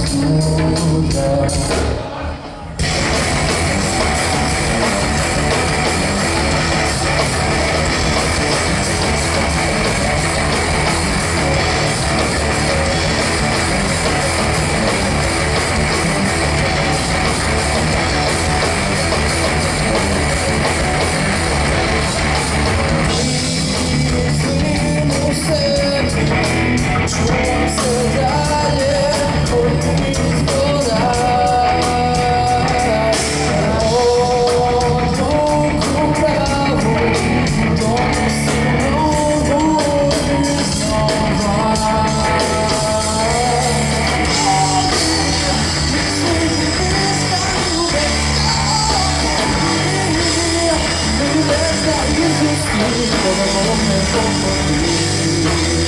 Probijaj znów for you.